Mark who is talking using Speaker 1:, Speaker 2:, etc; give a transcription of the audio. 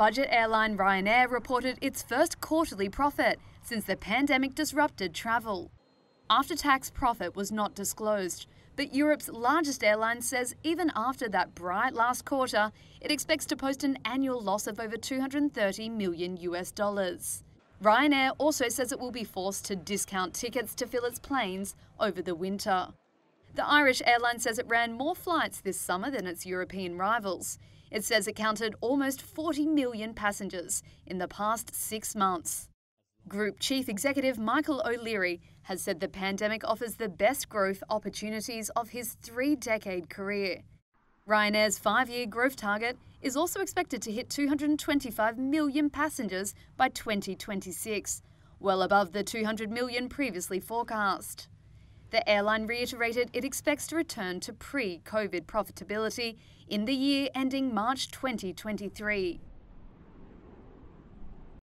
Speaker 1: Budget airline Ryanair reported its first quarterly profit since the pandemic disrupted travel. After tax profit was not disclosed, but Europe's largest airline says even after that bright last quarter, it expects to post an annual loss of over 230 million US dollars. Ryanair also says it will be forced to discount tickets to fill its planes over the winter. The Irish airline says it ran more flights this summer than its European rivals. It says it counted almost 40 million passengers in the past six months. Group Chief Executive Michael O'Leary has said the pandemic offers the best growth opportunities of his three decade career. Ryanair's five year growth target is also expected to hit 225 million passengers by 2026, well above the 200 million previously forecast. The airline reiterated it expects to return to pre COVID profitability in the year ending March 2023.